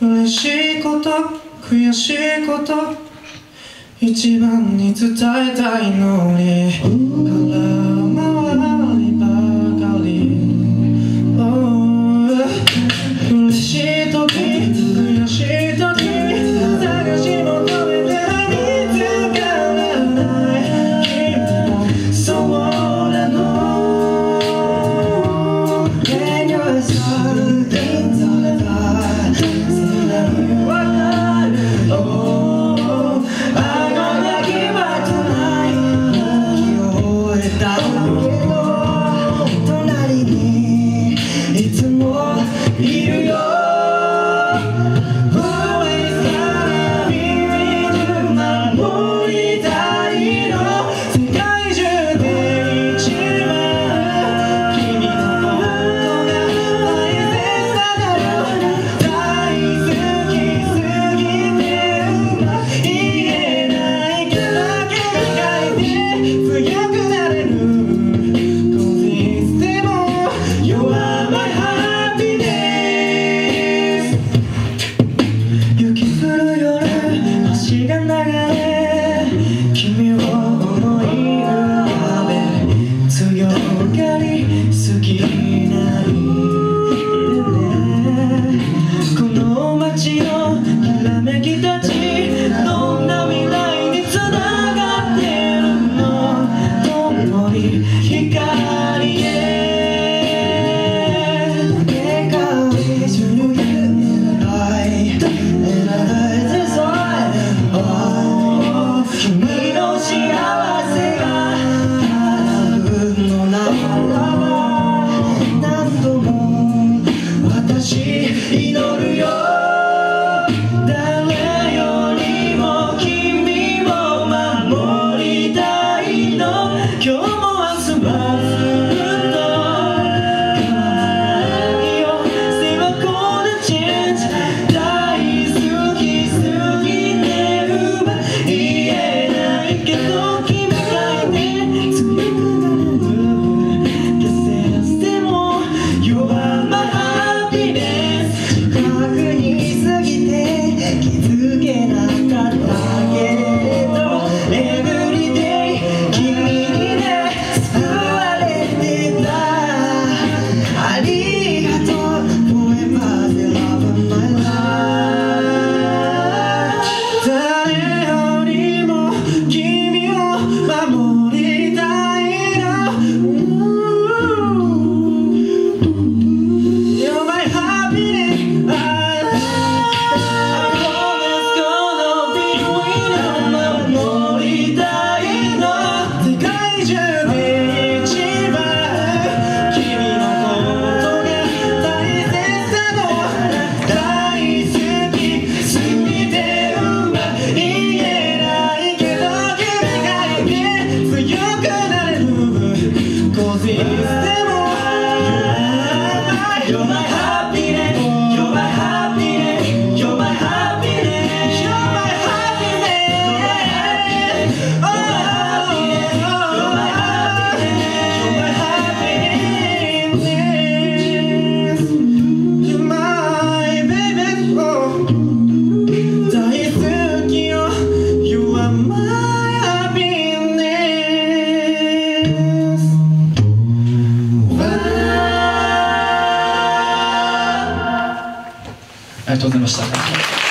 嬉しいこと悔しいこと。一番に伝えたいのに。こじ捨ても夢ないありがとうございました。